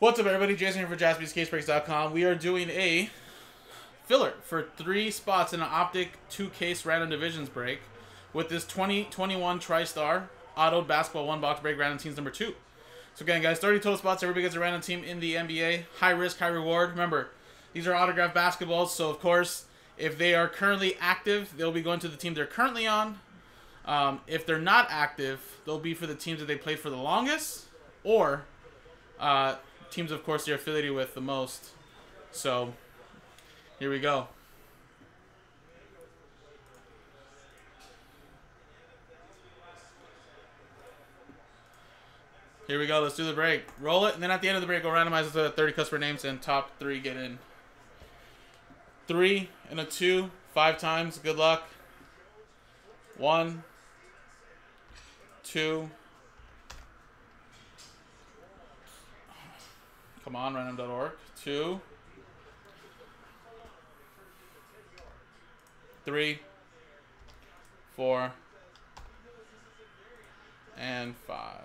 What's up, everybody? Jason here for JaspysCaseBreaks.com. We are doing a filler for three spots in an Optic two-case random divisions break with this 2021 TriStar Auto Basketball one box break random teams number two. So again, guys, 30 total spots. Everybody gets a random team in the NBA. High risk, high reward. Remember, these are autographed basketballs, so of course, if they are currently active, they'll be going to the team they're currently on. Um, if they're not active, they'll be for the teams that they played for the longest, or uh, teams, of course, they're affiliated with the most. So, here we go. Here we go. Let's do the break. Roll it, and then at the end of the break, we'll randomize the 30 customer names, and top three get in. Three and a two, five times. Good luck. One, two. Come on, random.org. Two. Three. Four. And five.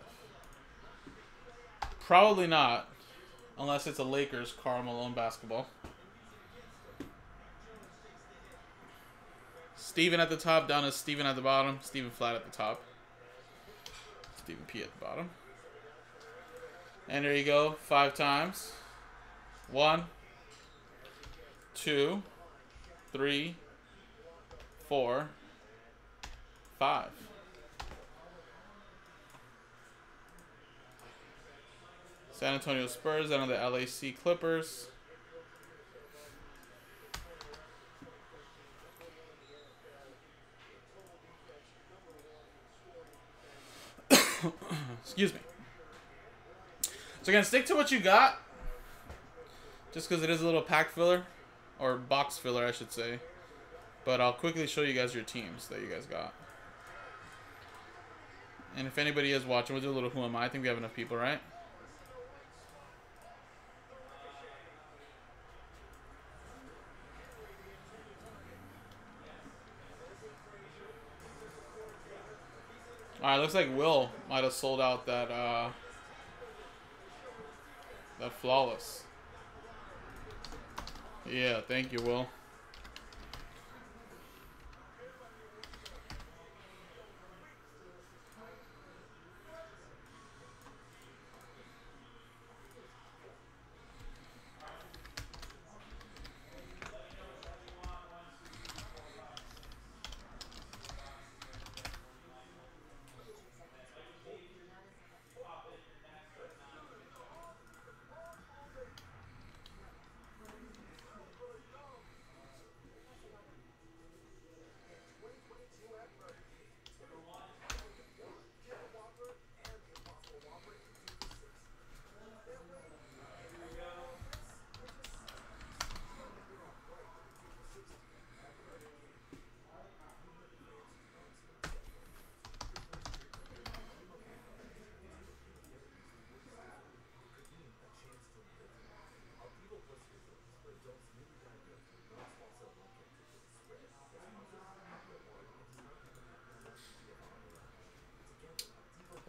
Probably not. Unless it's a Lakers Karl Malone basketball. Steven at the top, down is Steven at the bottom, Steven flat at the top. Stephen P at the bottom. And there you go, five times. One, two, three, four, five. San Antonio Spurs, then on the LAC Clippers. Excuse me. So again, stick to what you got. Just because it is a little pack filler. Or box filler, I should say. But I'll quickly show you guys your teams that you guys got. And if anybody is watching, we'll do a little who am I. I think we have enough people, right? Alright, looks like Will might have sold out that, uh, that flawless. Yeah, thank you, Will.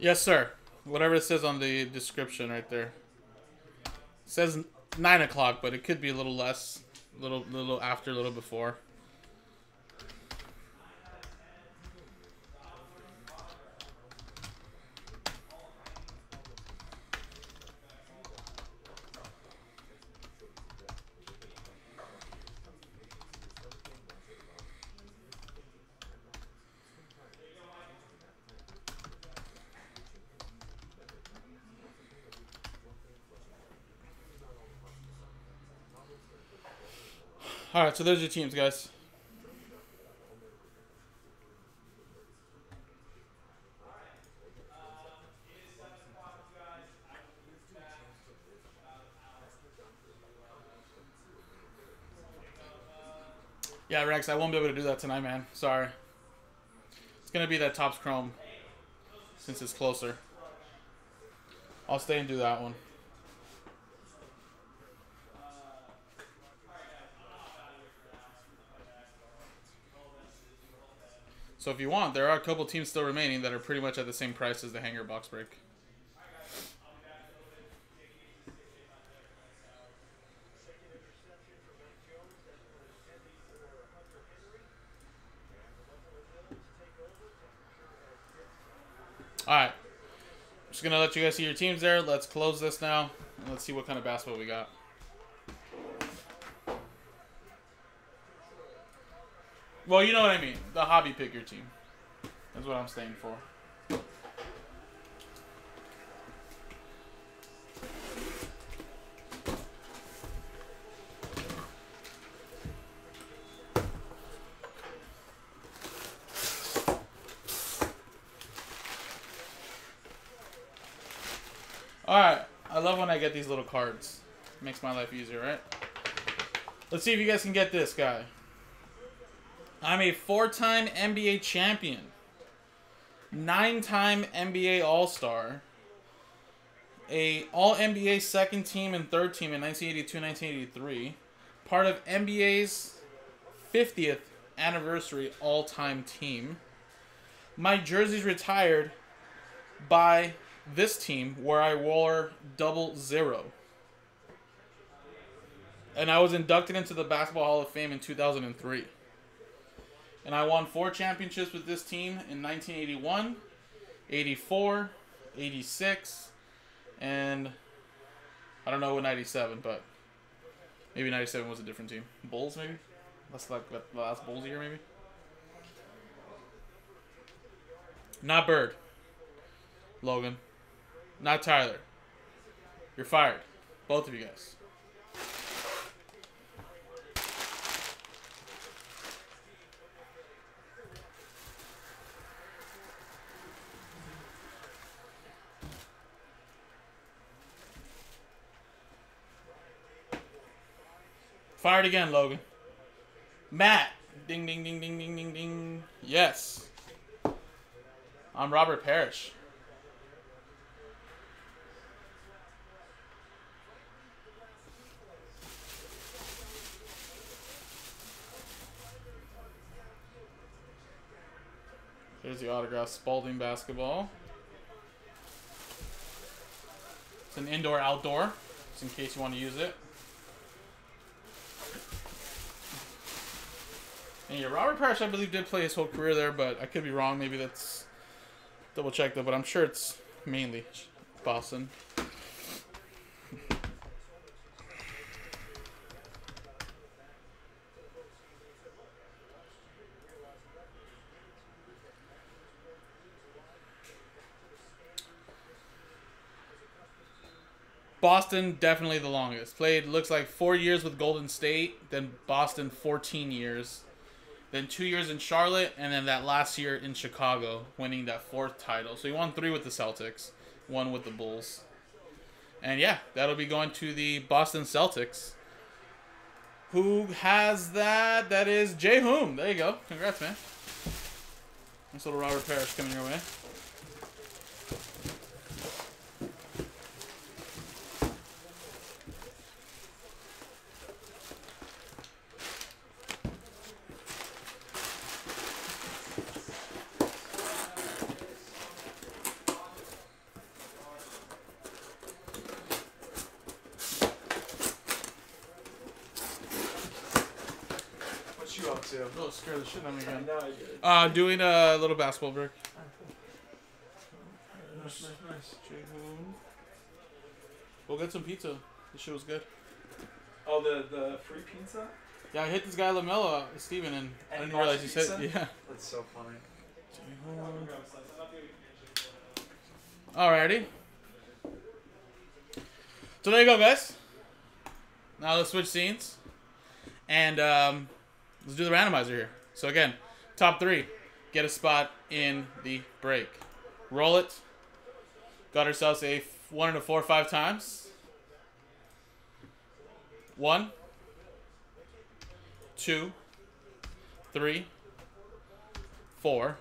Yes, sir. Whatever it says on the description right there. It says 9 o'clock, but it could be a little less, a little, little after, a little before. Alright, so there's your teams, guys. Yeah, Rex, I won't be able to do that tonight, man. Sorry. It's going to be that Topps Chrome since it's closer. I'll stay and do that one. So if you want, there are a couple teams still remaining that are pretty much at the same price as the hanger box break. All right. Just going to let you guys see your teams there. Let's close this now. And let's see what kind of basketball we got. Well, you know what I mean. The hobby pick your team. That's what I'm staying for. Alright, I love when I get these little cards. Makes my life easier, right? Let's see if you guys can get this guy. I'm a four-time NBA champion. Nine-time NBA All-Star. A All-NBA second team and third team in 1982-1983. Part of NBA's 50th anniversary all-time team. My jersey's retired by this team where I wore double zero. And I was inducted into the Basketball Hall of Fame in 2003. And I won four championships with this team in 1981, 84, 86, and I don't know what 97, but maybe 97 was a different team. Bulls, maybe? That's like the last Bulls year, maybe? Not Bird. Logan. Not Tyler. You're fired. Both of you guys. Fired again, Logan. Matt. Ding, ding, ding, ding, ding, ding, ding. Yes. I'm Robert Parish. There's the autograph Spalding basketball. It's an indoor outdoor, just in case you want to use it. And yeah, Robert Parish, I believe, did play his whole career there, but I could be wrong. Maybe that's double check though, but I'm sure it's mainly Boston. Boston definitely the longest. Played looks like four years with Golden State, then Boston 14 years, then two years in Charlotte, and then that last year in Chicago, winning that fourth title. So he won three with the Celtics, one with the Bulls, and yeah, that'll be going to the Boston Celtics. Who has that? That is Jay Hoom. There you go. Congrats, man. Nice little Robert Parish coming your way. What you up to? Oh, scare the shit out of me again. know I did. Uh, doing a little basketball break. Nice, nice, nice. We'll get some pizza. This shit was good. Oh, the the free pizza? Yeah, I hit this guy Lamella, Steven, and, I didn't realize he said, yeah. That's so funny. Alrighty. So there you go, guys. Now let's switch scenes. And um, let's do the randomizer here. So again, top three. Get a spot in the break. Roll it. Got ourselves a one and a four five times. One. Two. Three. Four.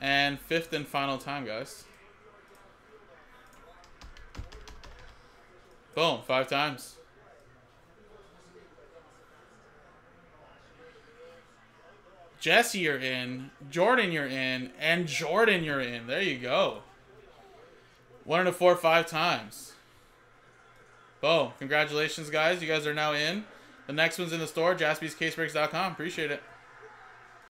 And fifth and final time, guys. Boom, five times. Jesse, you're in. Jordan, you're in. And Jordan, you're in. There you go. One and a four, five times. Boom. Congratulations, guys. You guys are now in. The next one's in the store, jaspyscasebreaks.com. Appreciate it.